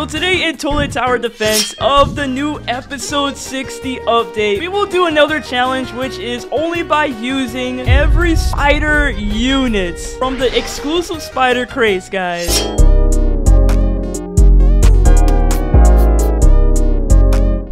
So today in Toilet Tower Defense of the new episode 60 update, we will do another challenge which is only by using every spider units from the exclusive spider crates, guys.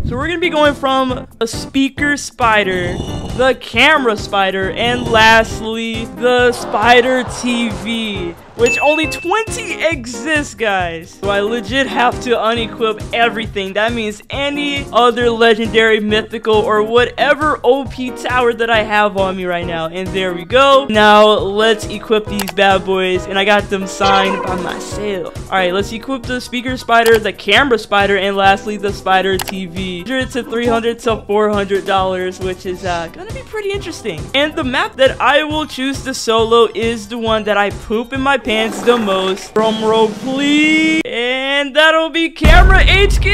So we're gonna be going from the speaker spider, the camera spider, and lastly, the spider TV which only 20 exist, guys. So I legit have to unequip everything. That means any other legendary, mythical, or whatever OP tower that I have on me right now. And there we go. Now, let's equip these bad boys. And I got them signed by myself. Alright, let's equip the speaker spider, the camera spider, and lastly, the spider TV. 100 to 300 to $400, which is uh, gonna be pretty interesting. And the map that I will choose to solo is the one that I poop in my pants the most. Drum roll, please. And that'll be Camera HQ!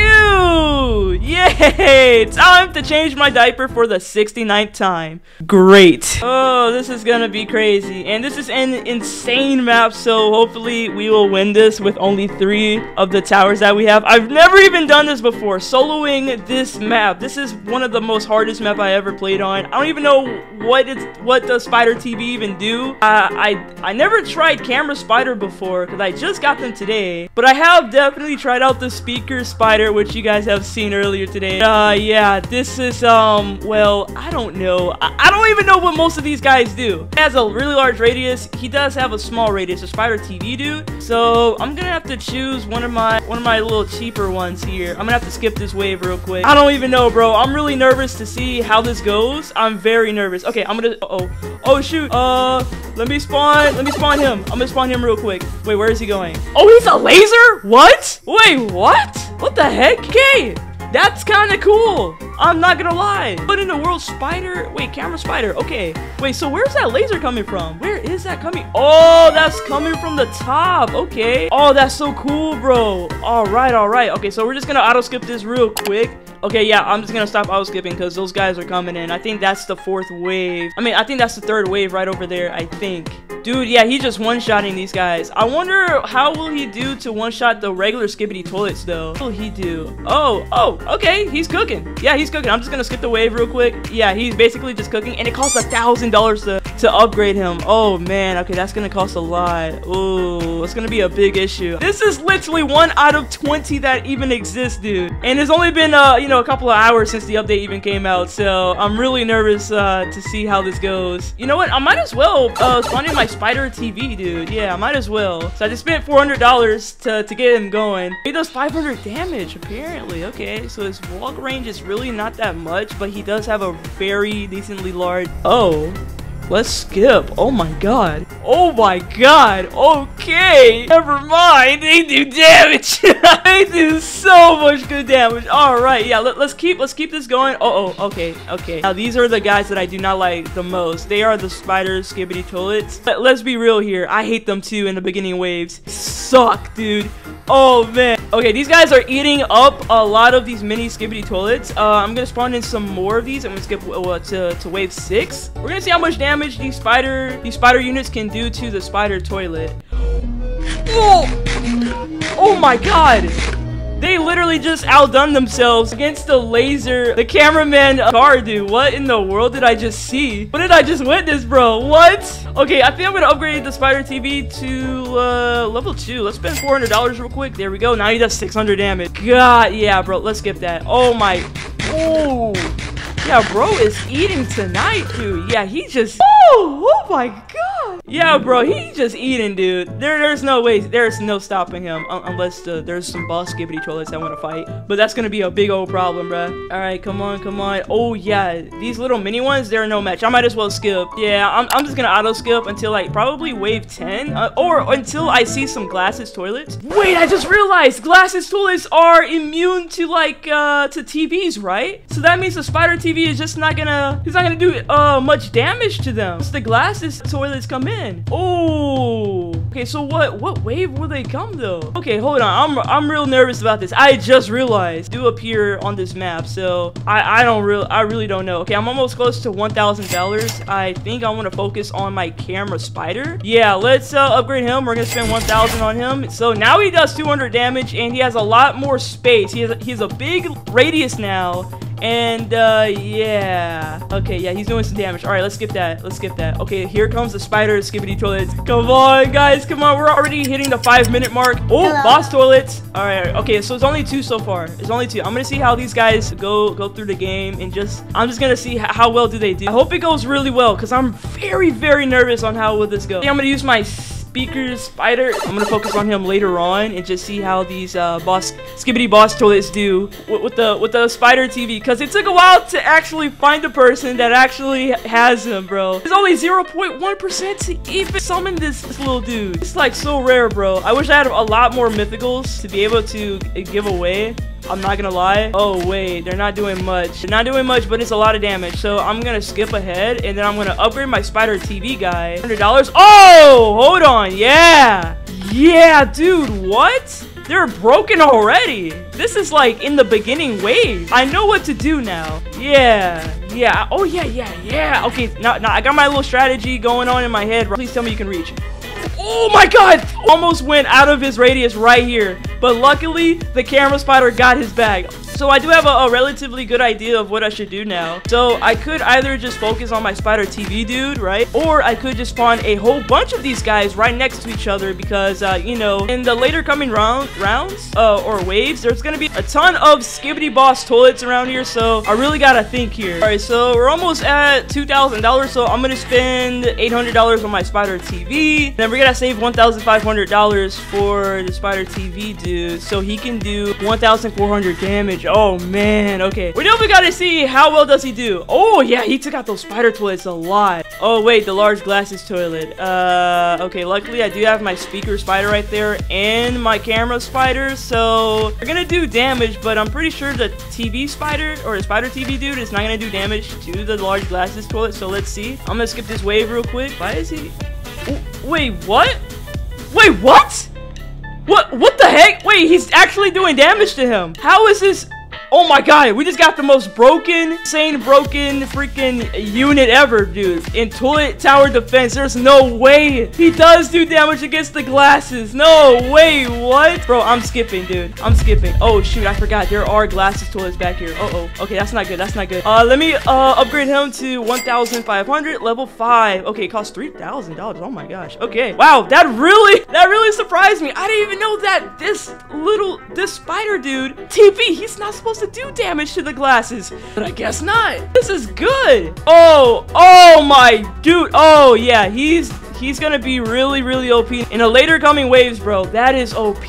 Yay! Time to change my diaper for the 69th time. Great. Oh, this is gonna be crazy. And this is an insane map, so hopefully we will win this with only three of the towers that we have. I've never even done this before, soloing this map. This is one of the most hardest map I ever played on. I don't even know what it's what does Spider TV even do. Uh, I I never tried camera spider before because I just got them today. But I have definitely tried out the speaker spider, which you guys have seen earlier today. Uh, yeah, this is, um, well, I don't know. I, I don't even know what most of these guys do. He has a really large radius. He does have a small radius, a spider TV dude. So I'm gonna have to choose one of my, one of my little cheaper ones here. I'm gonna have to skip this wave real quick. I don't even know, bro. I'm really nervous to see how this goes. I'm very nervous. Okay, I'm gonna, uh oh, oh shoot. Uh, let me spawn, let me spawn him. I'm gonna spawn him real quick. Wait, where is he going? Oh, he's a laser? What? Wait, what? What the heck? Okay, that's kind of cool. I'm not gonna lie. But in the world, spider. Wait, camera spider. Okay. Wait, so where's that laser coming from? Where is that coming? Oh, that's coming from the top. Okay. Oh, that's so cool, bro. All right, all right. Okay, so we're just gonna auto skip this real quick. Okay, yeah, I'm just gonna stop auto skipping because those guys are coming in. I think that's the fourth wave. I mean, I think that's the third wave right over there, I think. Dude, yeah, he's just one-shotting these guys. I wonder how will he do to one-shot the regular Skibidi toilets, though. What will he do? Oh, oh, okay, he's cooking. Yeah, he's cooking. I'm just gonna skip the wave real quick. Yeah, he's basically just cooking, and it costs a thousand dollars to to upgrade him. Oh man, okay, that's gonna cost a lot. Ooh, it's gonna be a big issue. This is literally one out of 20 that even exists, dude. And it's only been uh, you know, a couple of hours since the update even came out, so I'm really nervous uh to see how this goes. You know what? I might as well uh spawn in my spider TV, dude. Yeah, I might as well. So I just spent $400 to to get him going. He does 500 damage apparently. Okay, so his walk range is really not that much, but he does have a very decently large. Oh. Let's skip. Oh my god. Oh my god. Okay. Never mind. They do damage. they do so much good damage. All right. Yeah. Let, us keep. Let's keep this going. Oh. Oh. Okay. Okay. Now these are the guys that I do not like the most. They are the spiders, skibidi toilets. But let's be real here. I hate them too in the beginning waves. Suck, dude. Oh man. Okay, these guys are eating up a lot of these mini skibidi toilets. Uh, I'm gonna spawn in some more of these. I'm gonna skip uh, to, to wave six. We're gonna see how much damage these spider these spider units can do to the spider toilet. Oh, oh my god. They literally just outdone themselves against the laser, the cameraman car, dude. What in the world did I just see? What did I just witness, bro? What? Okay, I think I'm gonna upgrade the Spider TV to uh, level 2. Let's spend $400 real quick. There we go. Now he does 600 damage. God, yeah, bro. Let's skip that. Oh my. Oh. Yeah, bro is eating tonight, dude. Yeah, he just... Oh, oh my god. Yeah, bro, he's just eating, dude. There, There's no way, there's no stopping him unless uh, there's some boss skibidi toilets that want to fight. But that's gonna be a big old problem, bro. All right, come on, come on. Oh, yeah, these little mini ones, they're no match. I might as well skip. Yeah, I'm, I'm just gonna auto skip until like probably wave 10 uh, or until I see some glasses toilets. Wait, I just realized glasses toilets are immune to like, uh, to TVs, right? So that means the spider TV is just not gonna, he's not gonna do uh, much damage to them. It's the glasses toilets come come in. Oh. Okay, so what what wave will they come though? Okay, hold on. I'm I'm real nervous about this. I just realized do appear on this map, so I I don't real I really don't know. Okay, I'm almost close to one thousand dollars. I think I want to focus on my camera spider. Yeah, let's uh, upgrade him. We're gonna spend one thousand on him. So now he does 200 damage and he has a lot more space. He has he has a big radius now and, uh, yeah. Okay, yeah, he's doing some damage. All right, let's skip that. Let's skip that. Okay, here comes the spider skibidi toilets. Come on, guys. Come on. We're already hitting the five minute mark. Oh, Hello. boss toilets. All right. Okay, so it's only two so far. It's only two. I'm going to see how these guys go go through the game and just, I'm just going to see how well do they do. I hope it goes really well because I'm very, very nervous on how will this go. I'm going to use my Speaker Spider. I'm gonna focus on him later on and just see how these uh, boss skibidi boss toilets do with, with the with the Spider TV because it took a while to actually find a person that actually has him, bro. There's only 0.1% to even summon this, this little dude. It's like so rare, bro. I wish I had a lot more mythicals to be able to give away. I'm not gonna lie. Oh, wait, they're not doing much. They're not doing much, but it's a lot of damage. So I'm gonna skip ahead, and then I'm gonna upgrade my Spider TV guy. $100. Oh, hold on. Yeah. Yeah, dude, what? They're broken already. This is like in the beginning wave. I know what to do now. Yeah, yeah. Oh, yeah, yeah, yeah. Okay, now, now I got my little strategy going on in my head. Please tell me you can reach. Oh my god! Almost went out of his radius right here. But luckily, the camera spider got his bag. So I do have a, a, relatively good idea of what I should do now. So I could either just focus on my spider TV dude, right? Or I could just spawn a whole bunch of these guys right next to each other because, uh, you know, in the later coming round rounds uh, or waves, there's gonna be a ton of skibidi boss toilets around here. So I really gotta think here. All right, so we're almost at $2,000. So I'm gonna spend $800 on my spider TV. Then we're gonna save $1,500 for the spider TV dude so he can do 1,400 damage Oh, man. Okay. We definitely got to see how well does he do. Oh, yeah. He took out those spider toilets a lot. Oh, wait. The large glasses toilet. Uh, okay. Luckily, I do have my speaker spider right there and my camera spider. So, we're to do damage, but I'm pretty sure the TV spider or the spider TV dude is not to do damage to the large glasses toilet. So, let's see. I'm to skip this wave real quick. Why is he... Wait, what? Wait, what? What what the heck? Wait, he's actually doing damage to him. How is this Oh my god, we just got the most broken, insane broken freaking unit ever, dude. In Toilet Tower Defense, there's no way he does do damage against the glasses. No way, what? Bro, I'm skipping, dude. I'm skipping. Oh, shoot, I forgot. There are glasses toilets back here. Uh-oh. Okay, that's not good. That's not good. Uh, let me uh upgrade him to 1,500, level 5. Okay, it costs $3,000. Oh my gosh. Okay. Wow, that really, that really surprised me. I didn't even know that this little, this spider dude, TV, he's not supposed to to do damage to the glasses. But I guess not. This is good. Oh, oh my dude. Oh yeah, he's he's gonna be really, really OP in the later coming waves, bro. That is OP.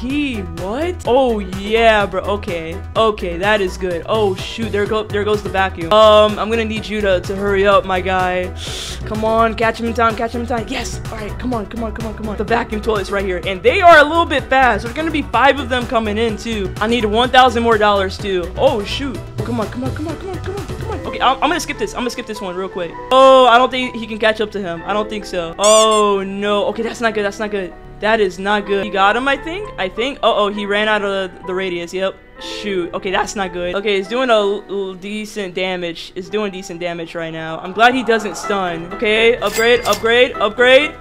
What? Oh yeah, bro. Okay, okay, that is good. Oh shoot, there go, there goes the vacuum. Um, I'm gonna need you to to hurry up, my guy. Come on, catch him in time, catch him in time. Yes. All right, come on, come on, come on, come on. The vacuum toilet's right here, and they are a little bit fast. There's gonna be five of them coming in too. I need 1,000 more dollars too. Oh shoot. Come on, come on, come on, come on. Okay, I'm, I'm, gonna skip this. I'm gonna skip this one real quick. Oh, I don't think he can catch up to him. I don't think so. Oh, no. Okay, that's not good. That's not good. That is not good. He got him, I think. I think. Uh oh, he ran out of the, the radius. Yep. Shoot. Okay, that's not good. Okay, it's doing a decent damage. It's doing decent damage right now. I'm glad he doesn't stun. Okay, upgrade, upgrade, upgrade.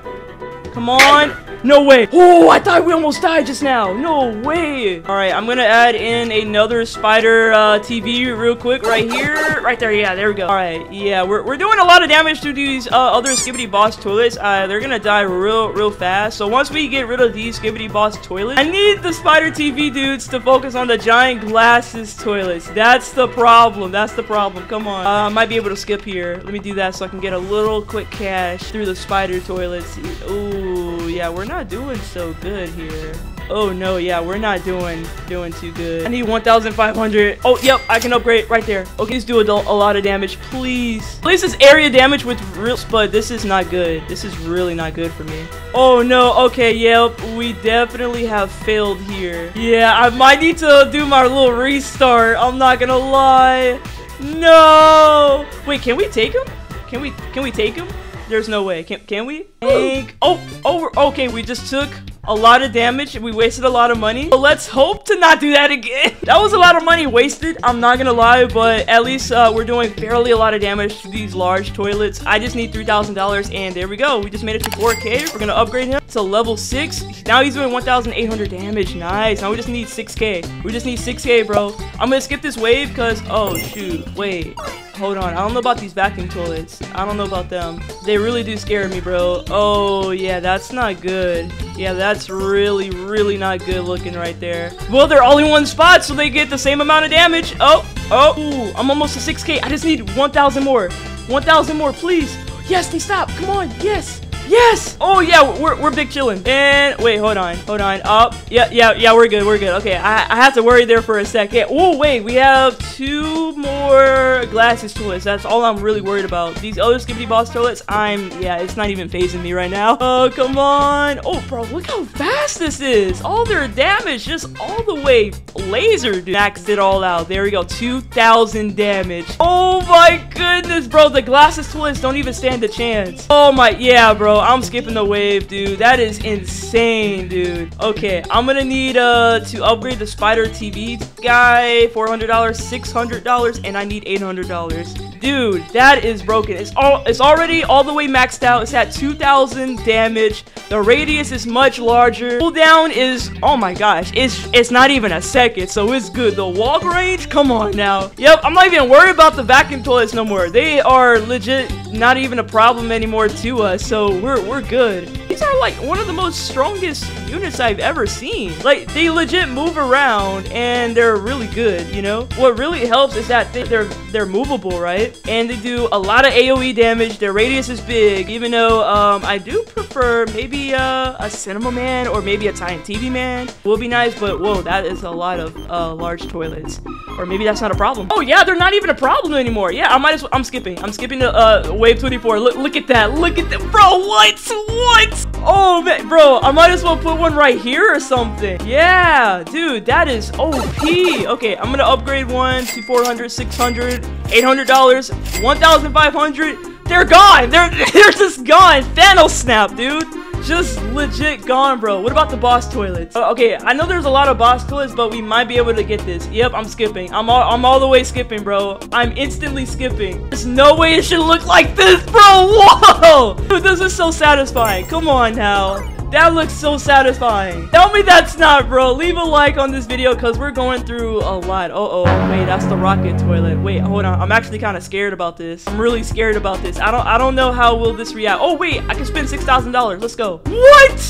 Come on. No way. Oh, I thought we almost died just now. No way. All right, I'm going to add in another spider uh, TV real quick right here. Right there. Yeah, there we go. All right. Yeah, we're, we're doing a lot of damage to these uh, other skibidi boss toilets. Uh, they're going to die real, real fast. So once we get rid of these skibidi boss toilets, I need the spider TV dudes to focus on the giant glasses toilets. That's the problem. That's the problem. Come on. Uh, I might be able to skip here. Let me do that so I can get a little quick cash through the spider toilets. Ooh, yeah, we're not doing so good here. Oh no, yeah, we're not doing doing too good. I need 1,500. Oh, yep, I can upgrade right there. Okay, let's do a, a lot of damage, please. Please, this area damage with real spud. This is not good. This is really not good for me. Oh no, okay, yep, we definitely have failed here. Yeah, I might need to do my little restart. I'm not gonna lie. No. Wait, can we take him? Can we can we take him? There's no way. Can can we? Oh, oh, okay, we just took a lot of damage we wasted a lot of money. But let's hope to not do that again. That was a lot of money wasted i'm not gonna lie but at least uh, we're doing fairly a lot of damage to these large toilets. I just need three thousand dollars and there we go. We just made it to 4k we're gonna upgrade him to level six. Now he's doing 1800 damage. Nice. Now we just need 6k we just need 6k bro. I'm gonna skip this wave because oh shoot. Wait. Hold on, I don't know about these vacuum toilets. I don't know about them. They really do scare me, bro. Oh, yeah, that's not good. Yeah, that's really, really not good looking right there. Well, they're all in one spot, so they get the same amount of damage. Oh, oh, ooh, I'm almost to 6k. I just need 1,000 more. 1,000 more, please. Yes, they stop. Come on, yes. Yes! Oh, yeah, we're, we're big chilling. And, wait, hold on, hold on. Up. Yeah, yeah, yeah, we're good, we're good. Okay, I, I have to worry there for a second. Oh, wait, we have two more glasses toilets. That's all I'm really worried about. These other Skibidi Boss toilets, I'm, yeah, it's not even phasing me right now. Oh, come on. Oh, bro, look how fast this is. All their damage, just all the way laser. Maxed it all out. There we go, 2,000 damage. Oh, my goodness, bro. The glasses toilets don't even stand a chance. Oh, my, yeah, bro. I'm skipping the wave, dude. That is insane, dude. Okay, I'm gonna need uh to upgrade the Spider TV guy, $400, $600, and I need $800. Dude, that is broken. It's all it's already all the way maxed out. It's at 2,000 damage. The radius is much larger. Cooldown is, oh my gosh, it's it's not even a second, so it's good. The walk range, come on now. Yep, I'm not even worried about the vacuum toilets no more. They are legit not even a problem anymore to us, so we're, we're good. These are like one of the most strongest units I've ever seen. Like, they legit move around and they're really good, you know? What really helps is that they're, they're movable, right? And they do a lot of AoE damage. Their radius is big, even though um, I do prefer maybe uh, a Cinema Man or maybe a Titan TV Man. Will be nice, but whoa, that is a lot of uh, large toilets. Or maybe that's not a problem. Oh yeah, they're not even a problem anymore. Yeah, I might as well, I'm skipping. I'm skipping to uh, wave 24. Look, look at that. Look at that. Bro, what? What? Oh, man, bro, I might as well put one right here or something. Yeah, dude, that is OP. Okay, I'm gonna upgrade one to 400, 600, $800, 1,500. They're gone. They're, they're just gone. Thanos snap, dude just legit gone, bro. What about the boss toilets? Uh, okay, I know there's a lot of boss toilets, but we might be able to get this. Yep, I'm skipping. I'm all, I'm all the way skipping, bro. I'm instantly skipping. There's no way it should look like this, bro. Whoa! Dude, this is so satisfying. Come on now. That looks so satisfying. Tell me that's not, bro. Leave a like on this video because we're going through a lot. Uh-oh. Wait, that's the rocket toilet. Wait, hold on. I'm actually kind of scared about this. I'm really scared about this. I don't I don't know how will this react. Oh, wait. I can spend $6,000. Let's go. What?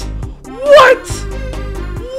What?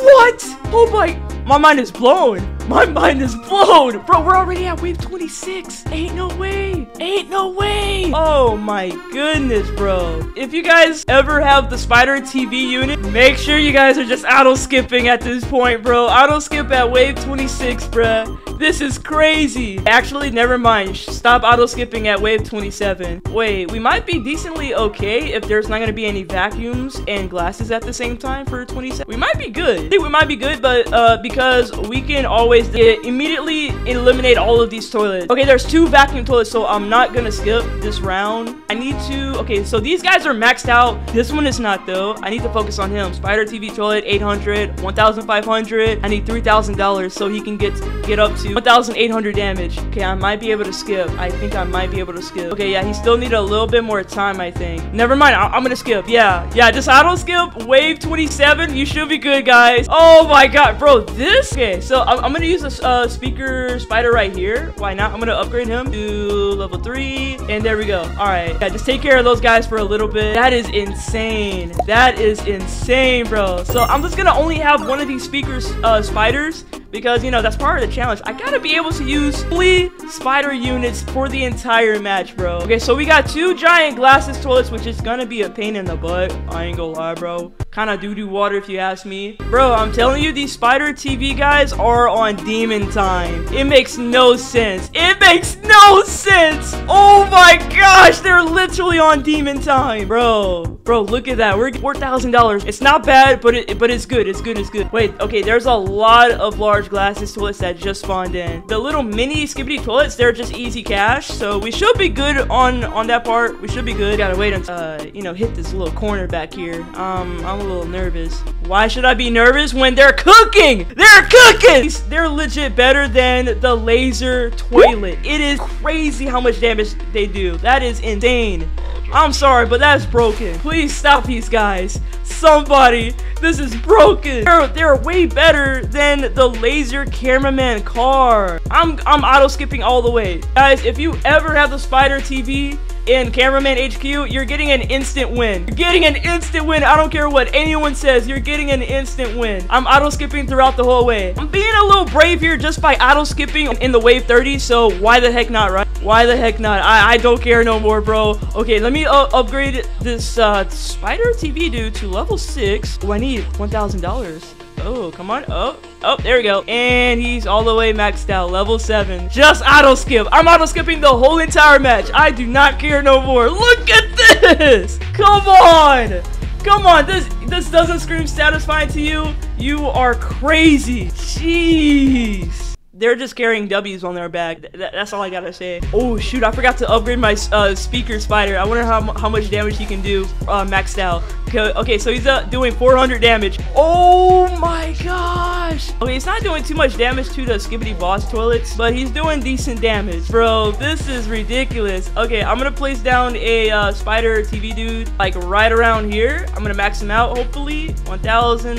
What? Oh my my mind is blown. My mind is blown. Bro, we're already at wave 26. Ain't no way. Ain't no way. Oh my goodness, bro. If you guys ever have the Spider TV unit, make sure you guys are just auto skipping at this point, bro. Auto skip at wave 26, bruh. This is crazy. Actually, never mind. Stop auto skipping at wave 27. Wait, we might be decently okay if there's not to be any vacuums and glasses at the same time for 27. We might be good. I think we might be good, but uh, because we can always immediately eliminate all of these toilets. Okay, there's two vacuum toilets, so I'm not to skip this round. I need to... Okay, so these guys are maxed out. This one is not, though. I need to focus on him. Spider TV toilet, 800, 1,500. I need $3,000 so he can get, get up to to 1,800 damage. Okay, I might be able to skip. I think I might be able to skip. Okay, yeah, he still need a little bit more time, I think. Never mind, I am gonna skip. Yeah, yeah, just auto skip. Wave 27. You should be good, guys. Oh my god, bro, this? Okay, so I'm, I'm gonna use a uh, speaker spider right here. Why not? I'm gonna upgrade him to level 3. And there we go. All right, yeah, just take care of those guys for a little bit. That is insane. That is insane, bro. So I'm just gonna only have one of these speakers uh, spiders because, you know, that's part of the challenge. I gotta be able to use fully spider units for the entire match, bro. Okay, so we got two giant glasses toilets, which is gonna be a pain in the butt. I ain't gonna lie, bro. Kind of doo-doo water if you ask me. Bro, I'm telling you, these spider TV guys are on demon time. It makes no sense. It makes no sense. Oh my gosh, they're literally on demon time, bro. Bro, look at that. We're $4,000. It's not bad, but it but it's good. It's good. It's good. Wait, okay, there's a lot of large glasses toilets that just spawned in. The little mini Skibidi toilets, they're just easy cash, so we should be good on on that part. We should be good. Gotta wait until, uh, you know, hit this little corner back here. Um, I'm a little nervous. Why should I be nervous when they're cooking? They're cooking! They're legit better than the laser toilet. It is crazy how much damage they do. That is insane. I'm sorry, but that's broken. Please stop these guys. Somebody, this is broken. They're, they're way better than the laser cameraman car. I'm, I'm auto skipping all the way. Guys, if you ever have the Spider TV, in Cameraman HQ, you're getting an instant win. You're getting an instant win. I don't care what anyone says. You're getting an instant win. I'm auto skipping throughout the whole way. I'm being a little brave here just by auto skipping in the wave 30. So why the heck not, right? Why the heck not? I, I don't care no more, bro. Okay, let me uh, upgrade this uh, Spider TV dude to level 6. Oh, I need $1,000. Oh, come on. Oh, oh, there we go. And he's all the way maxed out. Level 7. Just auto skip. I'm auto skipping the whole entire match. I do not care no more. Look at this. Come on. Come on. This, this doesn't scream satisfying to you. You are crazy. Jeez they're just carrying W's on their back. Th that's all I gotta say. Oh shoot, I forgot to upgrade my uh, speaker spider. I wonder how, how much damage he can do uh, maxed out. Okay, okay so he's uh, doing 400 damage. Oh my gosh. Okay, he's not doing too much damage to the Skibidi Boss toilets, but he's doing decent damage. Bro, this is ridiculous. Okay, I'm gonna place down a uh, spider TV dude like right around here. I'm gonna max him out hopefully. 1,000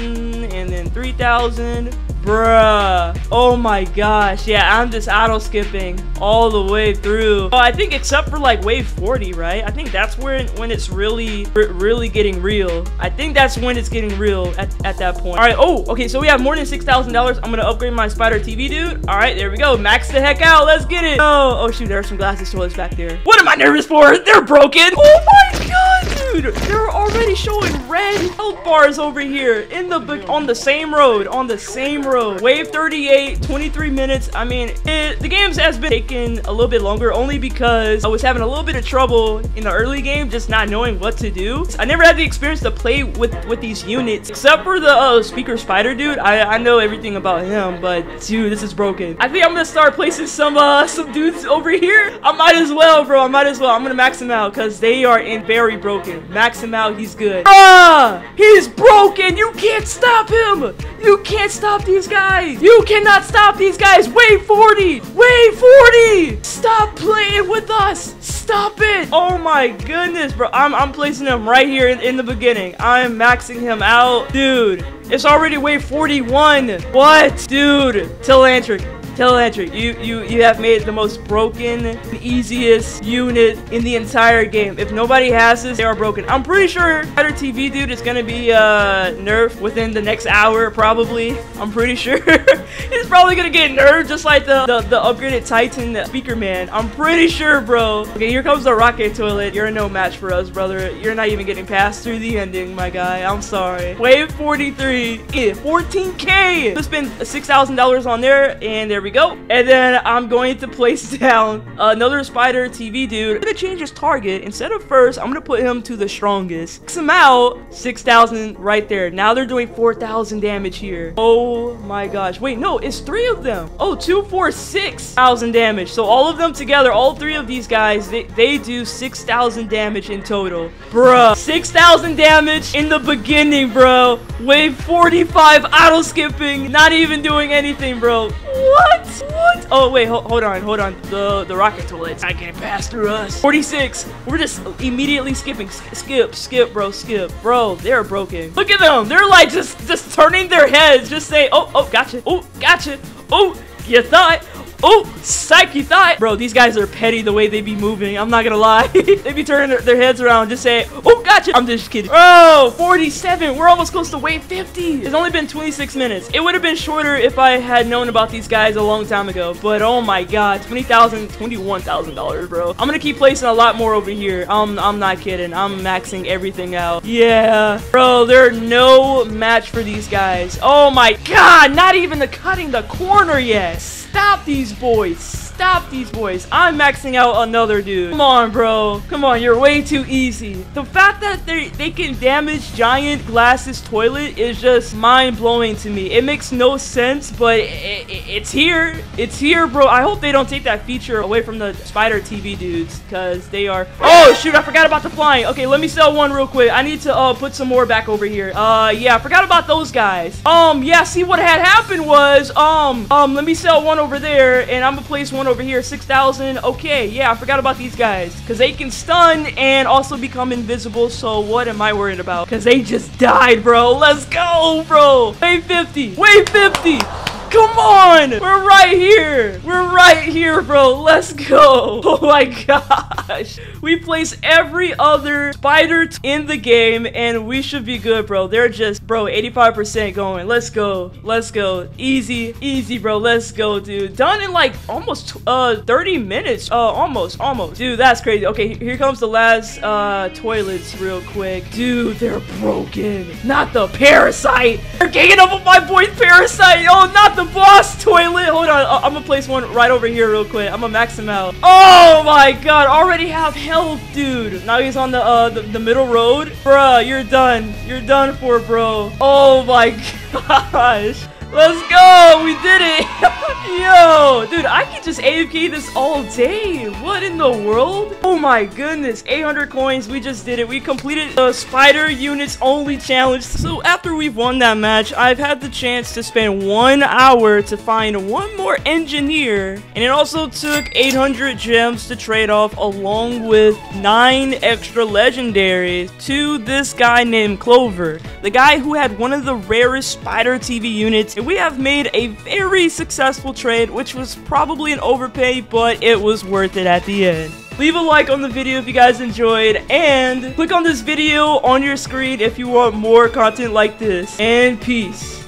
and then 3,000. Bruh. Oh my gosh. Yeah, I'm just auto skipping all the way through. Oh, I think except for like wave 40, right? I think that's when when it's really really getting real. I think that's when it's getting real at, at that point. All right. Oh, okay. So we have more than $6,000. I'm going to upgrade my spider TV, dude. All right. There we go. Max the heck out. Let's get it. Oh, oh shoot. There are some glasses toilets back there. What am I nervous for? They're broken. Oh my god, dude. They're already showing red health bars over here in the on the same road. On the same road road. Wave 38, 23 minutes. I mean, it, the games has been taking a little bit longer only because I was having a little bit of trouble in the early game just not knowing what to do. I never had the experience to play with, with these units except for the uh, speaker spider dude. I, I know everything about him, but dude, this is broken. I think I'm gonna start placing some uh, some dudes over here. I might as well, bro. I might as well. I'm gonna max him out because they are in very broken. Max him out. He's good. Ah, he's broken. You can't stop him. You can't stop these these guys! You cannot stop these guys! Wave 40! Wave 40! Stop playing with us! Stop it! Oh my goodness, bro. I'm, I'm placing him right here in, in the beginning. I'm maxing him out. Dude, it's already wave 41. What? Dude, Telanthric, Telanthric, you, you, you have made the most broken, easiest unit in the entire game. If nobody has this, they are broken. I'm pretty sure Spider TV Dude is gonna be uh, nerfed within the next hour, probably. I'm pretty sure. He's probably gonna get nerfed just like the, the, the upgraded Titan the Speaker Man. I'm pretty sure, bro. Okay, here comes the Rocket Toilet. You're no match for us, brother. You're not even getting past through the ending, my guy. I'm sorry. Wave 43. Yeah, 14k. Spend $6,000 on there, and there we go. And then I'm going to place down another spider TV dude. I'm gonna change his target. Instead of first, I'm gonna put him to the strongest. X him out, 6,000 right there. Now they're doing 4,000 damage here. Oh my gosh. Wait, no, it's three of them. Oh, two, four, six thousand damage. So all of them together, all three of these guys, they, they do 6,000 damage in total. Bruh, 6,000 damage in the beginning, bro. Wave 45 auto skipping, not even doing anything, bro. What? What? Oh, wait, ho hold on, hold on. The the rocket toilet's I can't pass through us. 46. We're just immediately skipping. skip, skip, bro, skip. Bro, they're broken. Look at them. They're like just, just turning their heads. Just say, oh, oh, gotcha. Oh, gotcha. Oh, you thought. Oh, psyche thought. Bro, these guys are petty the way they be moving. I'm not gonna lie. they be turning their, their, heads around just say, oh, gotcha. I'm just kidding. Bro, 47. We're almost close to wave 50. It's only been 26 minutes. It would have been shorter if I had known about these guys a long time ago. But oh my god, $20,000, $21,000, bro. I'm gonna keep placing a lot more over here. I'm, I'm not kidding. I'm maxing everything out. Yeah. Bro, there are no match for these guys. Oh my god, not even the cutting the corner yet. Stop these boys. Stop these boys. I'm maxing out another dude. Come on, bro. Come on, you're way too easy. The fact that they they can damage giant glasses toilet is just mind-blowing to me. It makes no sense, but it, it, it's here. It's here, bro. I hope they don't take that feature away from the Spider TV dudes because they are... Oh, shoot. I forgot about the flying. Okay, let me sell one real quick. I need to uh, put some more back over here. Uh, yeah, I forgot about those guys. Um, yeah, see what had happened was, um, um, let me sell one over there and I'm gonna place one over here. 6,000. Okay, yeah, I forgot about these guys because they can stun and also become invisible. So what am I worried about? Because they just died, bro. Let's go, bro. Wave 50. Wave 50. Come on! We're right here! We're right here, bro! Let's go! Oh my gosh! We place every other spider in the game, and we should be good, bro. They're just, bro, 85% going. Let's go. Let's go. Easy. Easy, bro. Let's go, dude. Done in like almost uh 30 minutes. Uh, almost. Almost. Dude, that's crazy. Okay, here comes the last uh toilets real quick. Dude, they're broken. Not the parasite! They're ganging up on my boy Parasite! Oh, not the boss toilet. Hold on. I'm gonna place one right over here real quick. I'm gonna max him out. Oh my god. Already have health, dude. Now he's on the, uh, the, the middle road. Bruh, you're done. You're done for, bro. Oh my gosh. Let's go! We did it! Yo! Dude, I could just AFK this all day. What in the world? Oh my goodness. 800 coins. We just did it. We completed the spider units only challenge. So after we've won that match, I've had the chance to spend one hour to find one more engineer. And it also took 800 gems to trade off along with 9 extra legendaries to this guy named Clover. The guy who had one of the rarest spider TV units and we have made a very successful trade, which was probably an overpay, but it was worth it at the end. Leave a like on the video if you guys enjoyed, and click on this video on your screen if you want more content like this, and peace.